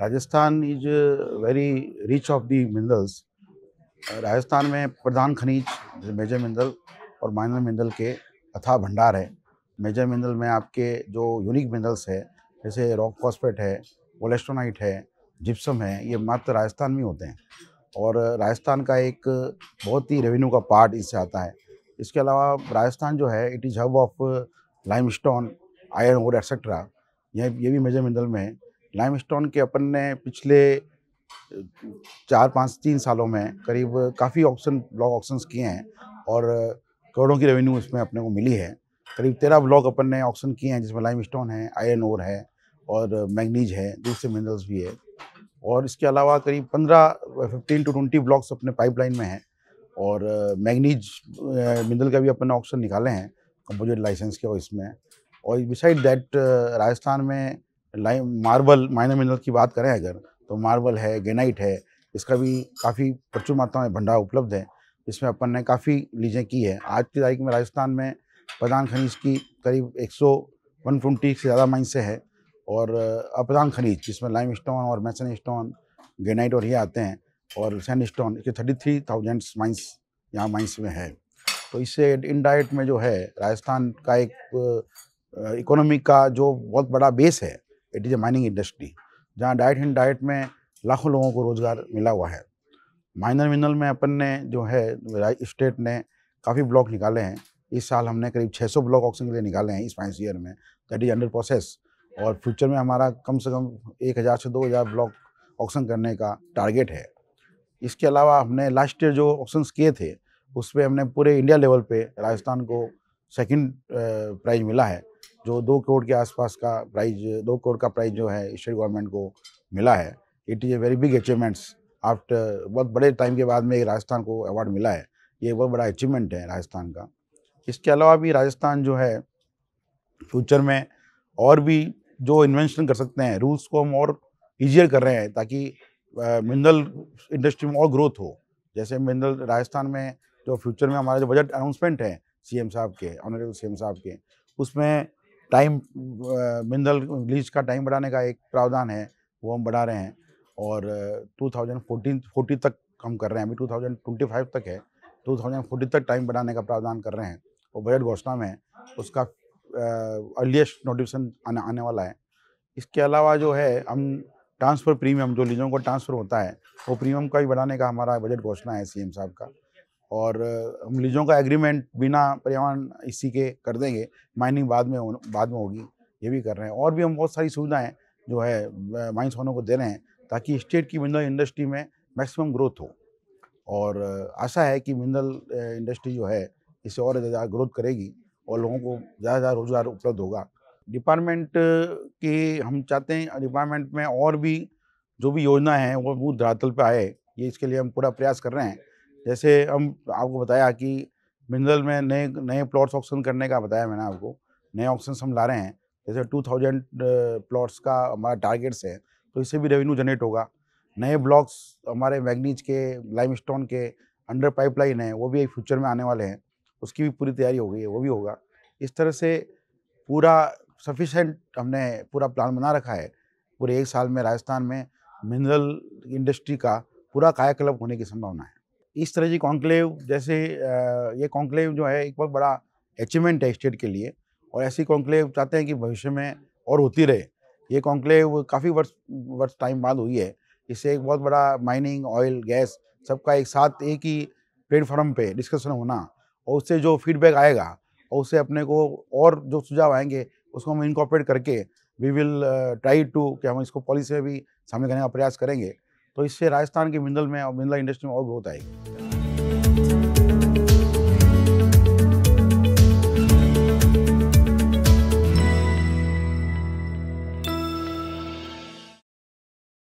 Rajasthan is very rich of the minerals Rajasthan में प्रधान खनिज मेजर मिनरल और माइनर मिनरल के अथा भंडार है। मेजर मिनरल में आपके जो यूनिक मिनरल्स है, जैसे रॉक फॉस्फेट है कोलेस्ट्रोनाइट है जिप्सम है, ये मात्र राजस्थान में होते हैं। और राजस्थान का एक बहुत ही रेवेन्यू का पार्ट इससे आता है। इसके अलावा राजस्थान जो है it is hub of limestone iron और एक्सेट्रा यह ये भी मेजर मिनरल में है लाइम स्टोन के अपन ने पिछले चार पाँच तीन सालों में करीब काफ़ी ऑप्शन, ब्लॉक ऑप्शन किए हैं और करोड़ों की रेवेन्यू इसमें अपने को मिली है। करीब तेरह ब्लॉक अपन ने ऑप्शन किए हैं जिसमें लाइम स्टोन है, आयरन ओर है और मैगनीज है, दूसरे मिनरल्स भी है। और इसके अलावा करीब पंद्रह, फिफ्टीन टू ट्वेंटी ब्लॉक्स अपने पाइपलाइन में हैं और मैगनीज मिनरल का भी अपन ऑप्शन निकाले हैं, कंपोजिट लाइसेंस के और इसमें। और बिसाइड दैट राजस्थान में लाइम मार्बल, माइनर मिनरल की बात करें अगर तो मार्बल है, ग्रेनाइट है, इसका भी काफ़ी प्रचुर मात्रा में भंडार उपलब्ध है। इसमें अपन ने काफ़ी लीजें की है। आज की तारीख में राजस्थान में प्रधान खनिज की करीब 100 वन ट्वेंटी से ज़्यादा माइंस से है और अप्रधान खनिज, जिसमें लाइम स्टोन और मैसन स्टोन ग्रेनाइट और ये आते हैं और सैंड स्टोन इसके थर्टी थ्री थाउज़ेंड माइंस यहाँ माइंस में है। तो इससे इनडायरेक्ट में जो है, राजस्थान का एक इकोनॉमी का जो बहुत बड़ा बेस है it is a mining industry जहाँ डाइट एंड डाइट में लाखों लोगों को रोज़गार मिला हुआ है। माइनर मिनरल में अपन ने जो है स्टेट ने काफ़ी ब्लॉक निकाले हैं। इस साल हमने करीब 600 ब्लॉक ऑक्सीजन के लिए निकाले हैं इस फाइनेंस ईयर में। दैट इज़ अंडर प्रोसेस और फ्यूचर में हमारा कम से कम एक हज़ार से दो हज़ार ब्लॉक ऑक्शन करने का टारगेट है। इसके अलावा हमने लास्ट ईयर जो ऑप्शन किए थे, उस पर हमने पूरे इंडिया लेवल पे राजस्थान को सेकंड प्राइज मिला है। जो दो करोड़ के आसपास का प्राइज दो करोड़ का प्राइज जो है स्टेट गवर्नमेंट को मिला है। It is a very big achievements after बहुत बड़े टाइम के बाद में राजस्थान को अवार्ड मिला है। ये बहुत बड़ा अचीवमेंट है राजस्थान का। इसके अलावा भी राजस्थान जो है फ्यूचर में और भी जो इन्वेंशन कर सकते हैं रूल्स को हम और ईजियर कर रहे हैं ताकि मिनरल इंडस्ट्री में और ग्रोथ हो। जैसे मिनरल राजस्थान में जो फ्यूचर में हमारा जो बजट अनाउंसमेंट है सीएम साहब के ऑनरेबल सीएम साहब के, उसमें टाइम मिनरल लीज का टाइम बढ़ाने का एक प्रावधान है, वो हम बढ़ा रहे हैं। और 2014 40 तक हम कर रहे हैं, अभी 2025 तक है। 2040 तक टाइम बढ़ाने का प्रावधान कर रहे हैं। वो बजट घोषणा में उसका अर्लीस्ट नोटिफिकेशन आने आने वाला है। इसके अलावा जो है, हम ट्रांसफ़र प्रीमियम जो लीजों को ट्रांसफ़र होता है, वो प्रीमियम का भी बढ़ाने का हमारा बजट घोषणा है सीएम साहब का। और हम लीजों का एग्रीमेंट बिना पर्यावरण इसी के कर देंगे, माइनिंग बाद में बाद में होगी, ये भी कर रहे हैं। और भी हम बहुत सारी सुविधाएँ जो है माइंस होने को दे रहे हैं, ताकि स्टेट की मिनरल इंडस्ट्री में मैक्सिमम ग्रोथ हो। और आशा है कि मिनरल इंडस्ट्री जो है इससे और ज़्यादा ग्रोथ करेगी और लोगों को ज़्यादा ज़्यादा रोज़गार उपलब्ध होगा। डिपार्टमेंट की हम चाहते हैं डिपार्टमेंट में और भी जो भी योजना है, वो बूथ धरातल पर आए, ये इसके लिए हम पूरा प्रयास कर रहे हैं। जैसे हम आपको बताया कि मिनरल में नए नए प्लॉट्स ऑप्शन करने का बताया मैंने आपको, नए ऑप्शन हम ला रहे हैं, जैसे टू थाउज़ेंड प्लॉट्स का हमारा टारगेट्स है तो इससे भी रेवेन्यू जनरेट होगा। नए ब्लॉक्स हमारे मैगनीज के लाइम स्टोन के अंडर पाइपलाइन है, वो भी एक फ्यूचर में आने वाले हैं, उसकी भी पूरी तैयारी हो गई है, वो भी होगा। इस तरह से पूरा सफिशेंट हमने पूरा प्लान बना रखा है, पूरे एक साल में राजस्थान में मिनरल इंडस्ट्री का पूरा कायाकल्प होने की संभावना है। इस तरह की कॉन्क्लेव, जैसे ये कॉन्क्लेव जो है, एक बहुत बड़ा अचीवमेंट है स्टेट के लिए, और ऐसी कॉन्क्लेव चाहते हैं कि भविष्य में और होती रहे। ये कॉन्क्लेव काफ़ी वर्ष वर्ष टाइम बाद हुई है। इससे एक बहुत बड़ा माइनिंग ऑयल गैस सबका एक साथ एक ही प्लेटफॉर्म पे डिस्कशन होना, और उससे जो फीडबैक आएगा, और उससे अपने को और जो सुझाव आएँगे, उसको हम इनकॉपरेट करके वी विल ट्राई टू कि हम इसको पॉलिसी में भी सामने करने का प्रयास करेंगे। तो इससे राजस्थान के मिनरल में और मिनरल इंडस्ट्री में और ग्रोथ आएगी।